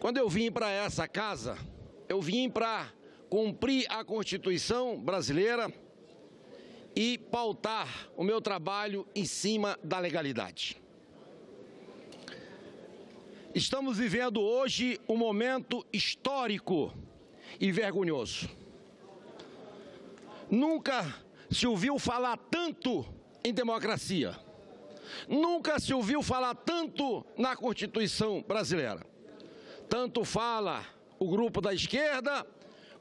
Quando eu vim para essa casa, eu vim para cumprir a Constituição brasileira e pautar o meu trabalho em cima da legalidade. Estamos vivendo hoje um momento histórico e vergonhoso. Nunca se ouviu falar tanto em democracia. Nunca se ouviu falar tanto na Constituição brasileira. Tanto fala o grupo da esquerda,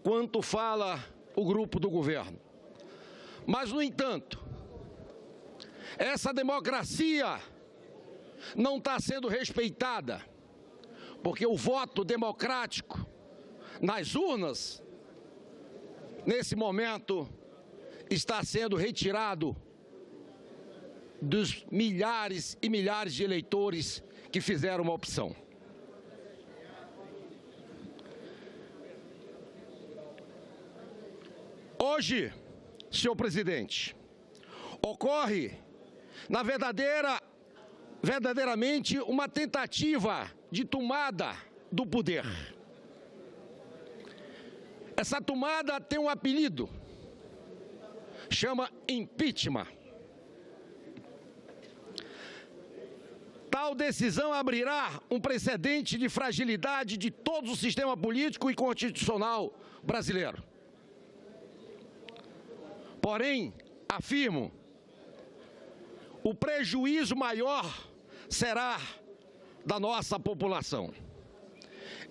quanto fala o grupo do governo. Mas, no entanto, essa democracia não está sendo respeitada, porque o voto democrático nas urnas, nesse momento, está sendo retirado dos milhares e milhares de eleitores que fizeram uma opção. Hoje, senhor presidente, ocorre na verdadeira, verdadeiramente uma tentativa de tomada do poder. Essa tomada tem um apelido, chama impeachment. Tal decisão abrirá um precedente de fragilidade de todo o sistema político e constitucional brasileiro. Porém, afirmo, o prejuízo maior será da nossa população.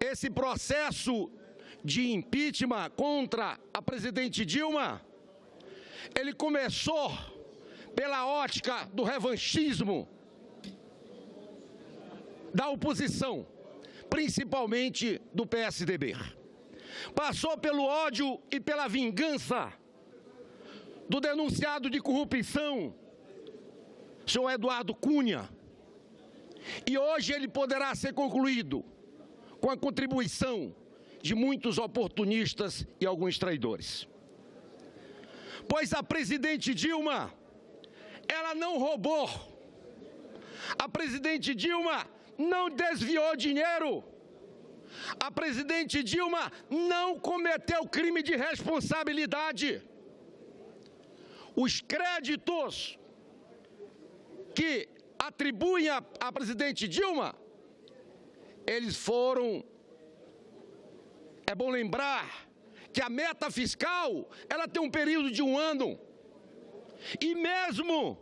Esse processo de impeachment contra a presidente Dilma, ele começou pela ótica do revanchismo da oposição, principalmente do PSDB. Passou pelo ódio e pela vingança do denunciado de corrupção, senhor Eduardo Cunha. E hoje ele poderá ser concluído com a contribuição de muitos oportunistas e alguns traidores. Pois a presidente Dilma, ela não roubou. A presidente Dilma não desviou dinheiro. A presidente Dilma não cometeu crime de responsabilidade os créditos que atribuem a, a presidente Dilma, eles foram. É bom lembrar que a meta fiscal ela tem um período de um ano. E mesmo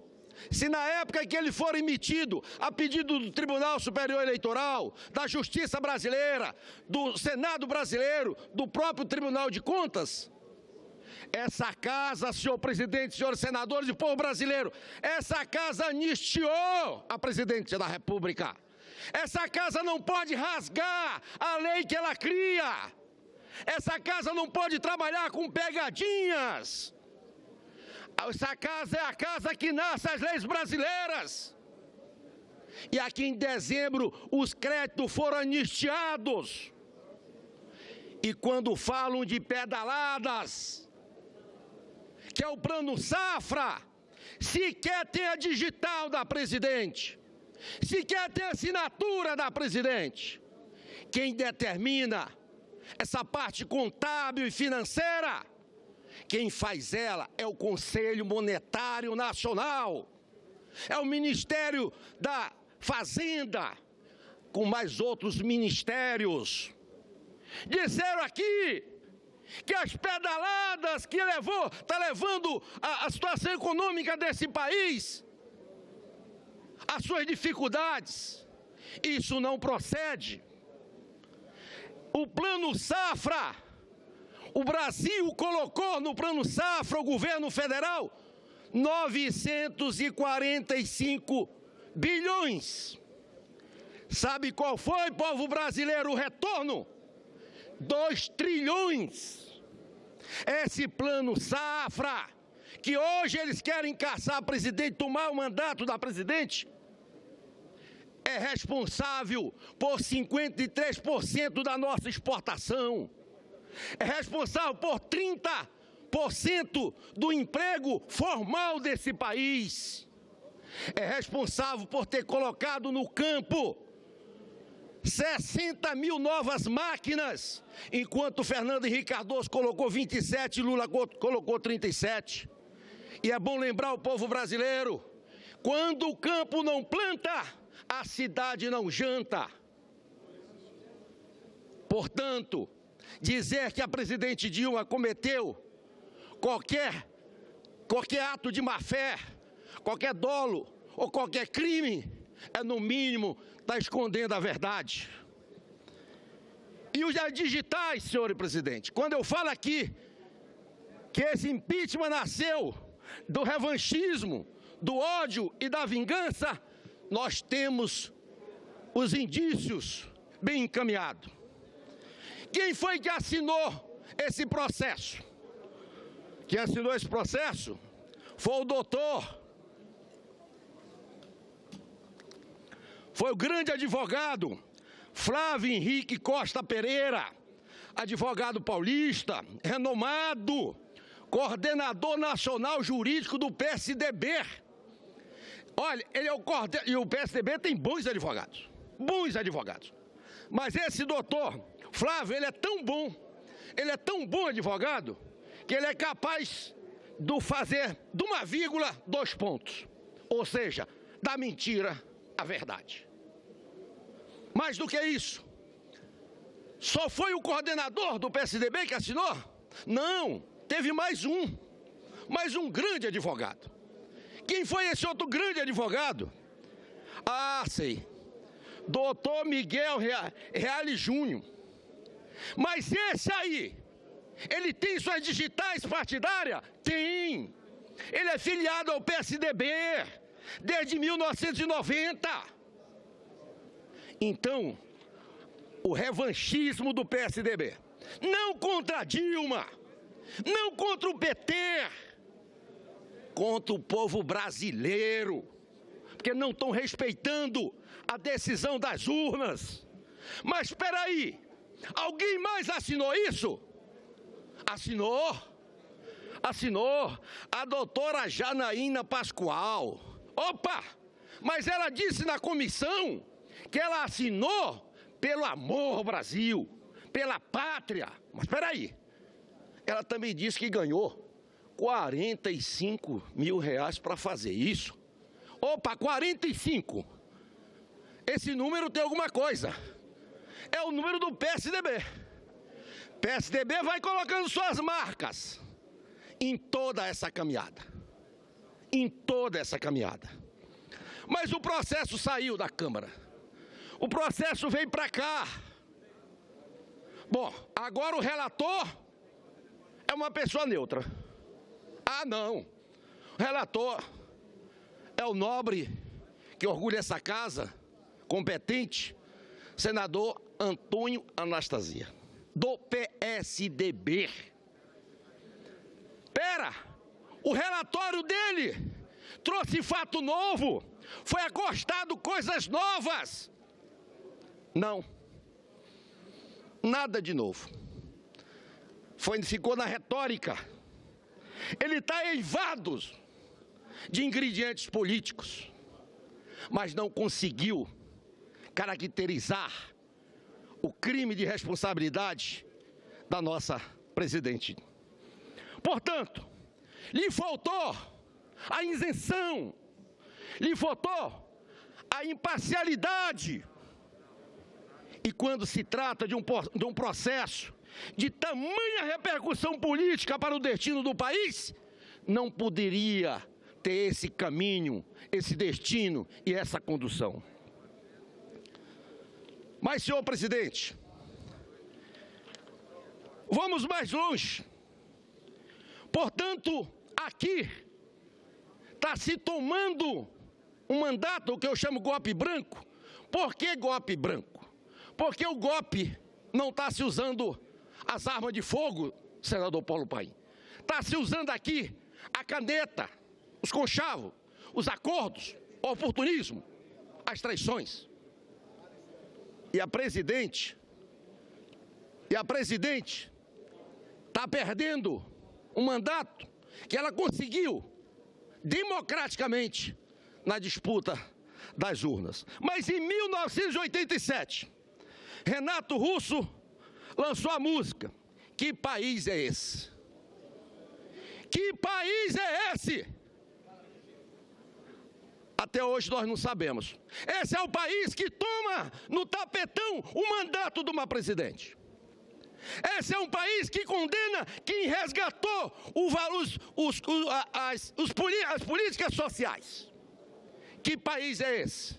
se na época que ele for emitido, a pedido do Tribunal Superior Eleitoral, da Justiça Brasileira, do Senado Brasileiro, do próprio Tribunal de Contas, essa casa, senhor presidente, senhores senadores e povo brasileiro, essa casa anistiou a presidente da República. Essa casa não pode rasgar a lei que ela cria. Essa casa não pode trabalhar com pegadinhas. Essa casa é a casa que nasce as leis brasileiras. E aqui em dezembro os créditos foram anistiados. E quando falam de pedaladas, que é o plano safra, sequer tem a digital da presidente, sequer tem a assinatura da presidente. Quem determina essa parte contábil e financeira, quem faz ela é o Conselho Monetário Nacional, é o Ministério da Fazenda, com mais outros ministérios. Disseram aqui que as pedaladas que levou, está levando a, a situação econômica desse país, as suas dificuldades, isso não procede. O plano Safra, o Brasil colocou no plano Safra, o governo federal, 945 bilhões. Sabe qual foi, povo brasileiro, o retorno? 2 trilhões. Esse plano safra, que hoje eles querem caçar a presidente, tomar o mandato da presidente, é responsável por 53% da nossa exportação. É responsável por 30% do emprego formal desse país. É responsável por ter colocado no campo 60 mil novas máquinas, enquanto Fernando Henrique Cardoso colocou 27 e Lula colocou 37. E é bom lembrar o povo brasileiro: quando o campo não planta, a cidade não janta. Portanto, dizer que a presidente Dilma cometeu qualquer, qualquer ato de má fé, qualquer dolo ou qualquer crime, é no mínimo estar escondendo a verdade. E os digitais, senhor presidente, quando eu falo aqui que esse impeachment nasceu do revanchismo, do ódio e da vingança, nós temos os indícios bem encaminhados. Quem foi que assinou esse processo? Quem assinou esse processo foi o doutor, foi o grande advogado Flávio Henrique Costa Pereira, advogado paulista, renomado, coordenador nacional jurídico do PSDB. Olha, ele é o coordenador, e o PSDB tem bons advogados, bons advogados. Mas esse doutor Flávio, ele é tão bom, ele é tão bom advogado, que ele é capaz de fazer de uma vírgula dois pontos. Ou seja, da mentira à verdade. Mais do que isso, só foi o coordenador do PSDB que assinou? Não, teve mais um, mais um grande advogado. Quem foi esse outro grande advogado? Ah, sei. Doutor Miguel Reale Júnior mas esse aí, ele tem suas digitais partidárias? Tem. Ele é filiado ao PSDB desde 1990. Então, o revanchismo do PSDB, não contra Dilma, não contra o PT, contra o povo brasileiro, porque não estão respeitando a decisão das urnas. Mas espera aí, Alguém mais assinou isso? Assinou. Assinou a doutora Janaína Pascoal. Opa! Mas ela disse na comissão que ela assinou pelo amor ao Brasil, pela pátria. Mas espera aí. Ela também disse que ganhou 45 mil reais para fazer isso. Opa, 45. Esse número tem alguma coisa é o número do PSDB. PSDB vai colocando suas marcas em toda essa caminhada. Em toda essa caminhada. Mas o processo saiu da Câmara. O processo veio para cá. Bom, agora o relator é uma pessoa neutra. Ah, não. O relator é o nobre que orgulha essa casa, competente, senador Antônio Anastasia, do PSDB. Pera, o relatório dele trouxe fato novo, foi acostado coisas novas. Não, nada de novo. Foi, ficou na retórica. Ele está eivado de ingredientes políticos, mas não conseguiu caracterizar o crime de responsabilidade da nossa presidente. Portanto, lhe faltou a isenção, lhe faltou a imparcialidade. E quando se trata de um, de um processo de tamanha repercussão política para o destino do país, não poderia ter esse caminho, esse destino e essa condução. Mas, senhor presidente, vamos mais longe. Portanto, aqui está se tomando um mandato que eu chamo golpe branco. Por que golpe branco? Porque o golpe não está se usando as armas de fogo, senador Paulo Paim. Está se usando aqui a caneta, os conchavos, os acordos, o oportunismo, as traições. E a presidente, e a presidente está perdendo um mandato que ela conseguiu democraticamente na disputa das urnas. Mas em 1987, Renato Russo lançou a música. Que país é esse? Que país é esse? Até hoje nós não sabemos. Esse é o país que toma no tapetão o mandato de uma presidente. Esse é um país que condena quem resgatou os, os, os, as, as políticas sociais. Que país é esse?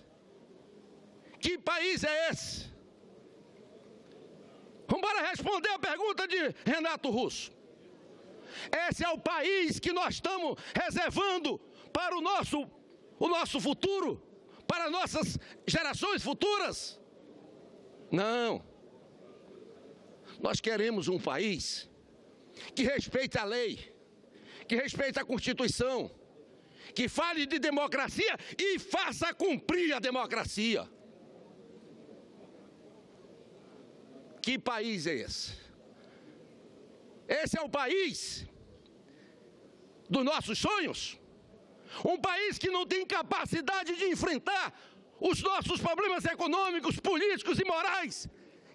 Que país é esse? Vamos responder a pergunta de Renato Russo. Esse é o país que nós estamos reservando para o nosso, o nosso futuro, para nossas gerações futuras? Não. Nós queremos um país que respeite a lei, que respeite a Constituição, que fale de democracia e faça cumprir a democracia. Que país é esse? Esse é o país dos nossos sonhos? Um país que não tem capacidade de enfrentar os nossos problemas econômicos, políticos e morais,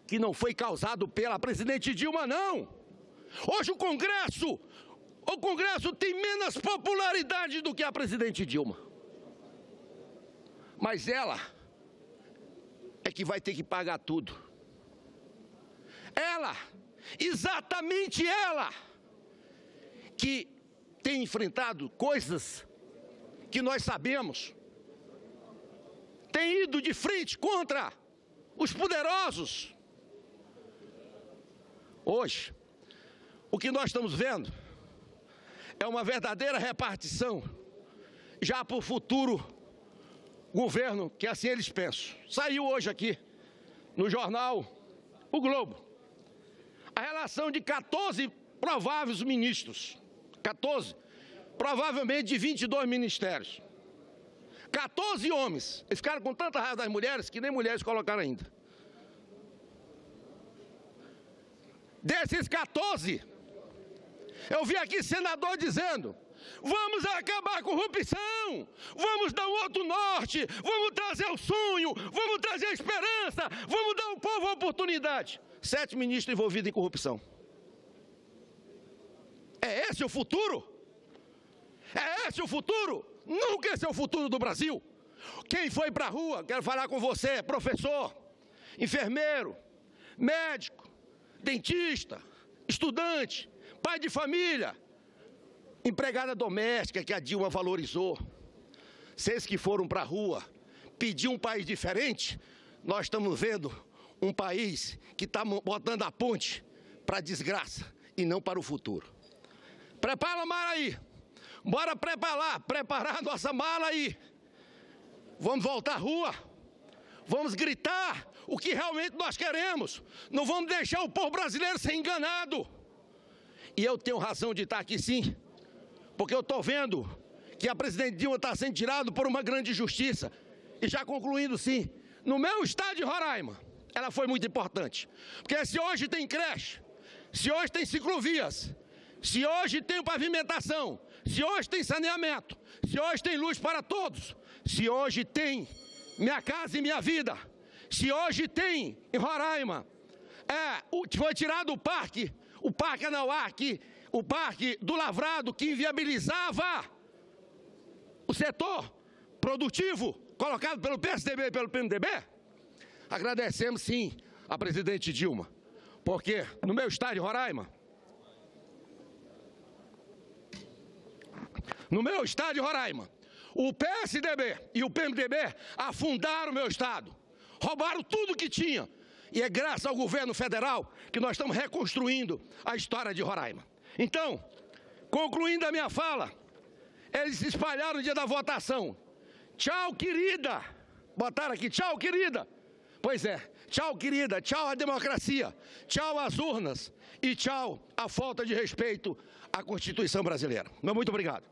que não foi causado pela presidente Dilma, não. Hoje o Congresso, o Congresso tem menos popularidade do que a presidente Dilma. Mas ela é que vai ter que pagar tudo. Ela, exatamente ela, que tem enfrentado coisas que nós sabemos, tem ido de frente contra os poderosos. Hoje, o que nós estamos vendo é uma verdadeira repartição já para o futuro governo, que assim eles pensam. Saiu hoje aqui no jornal O Globo a relação de 14 prováveis ministros. 14, provavelmente de 22 ministérios. 14 homens. Eles ficaram com tanta raiva das mulheres que nem mulheres colocaram ainda. Desses 14, eu vi aqui senador dizendo: vamos acabar a corrupção, vamos dar um outro norte, vamos trazer o sonho, vamos trazer a esperança, vamos povo a oportunidade sete ministros envolvidos em corrupção. É esse o futuro? É esse o futuro? Nunca esse é o futuro do Brasil. Quem foi para a rua, quero falar com você, professor, enfermeiro, médico, dentista, estudante, pai de família, empregada doméstica que a Dilma valorizou. Vocês que foram para a rua pedir um país diferente, nós estamos vendo um país que está botando a ponte para a desgraça e não para o futuro. Prepara a mala aí. Bora preparar, preparar a nossa mala aí. Vamos voltar à rua. Vamos gritar o que realmente nós queremos. Não vamos deixar o povo brasileiro ser enganado. E eu tenho razão de estar aqui sim, porque eu estou vendo que a presidente Dilma está sendo tirada por uma grande justiça. E já concluindo sim, no meu estado de Roraima, ela foi muito importante. Porque se hoje tem creche, se hoje tem ciclovias, se hoje tem pavimentação, se hoje tem saneamento, se hoje tem luz para todos, se hoje tem minha casa e minha vida, se hoje tem em Roraima, é, foi tirado o parque, o Parque Anauá, que, o Parque do Lavrado, que inviabilizava o setor produtivo colocado pelo PSDB e pelo PMDB, Agradecemos sim a presidente Dilma, porque no meu estado de Roraima, no meu estado de Roraima, o PSDB e o PMDB afundaram o meu estado, roubaram tudo que tinha. E é graças ao governo federal que nós estamos reconstruindo a história de Roraima. Então, concluindo a minha fala, eles se espalharam no dia da votação. Tchau, querida. Botaram aqui, tchau, querida. Pois é. Tchau, querida. Tchau a democracia. Tchau às urnas. E tchau a falta de respeito à Constituição brasileira. Muito obrigado.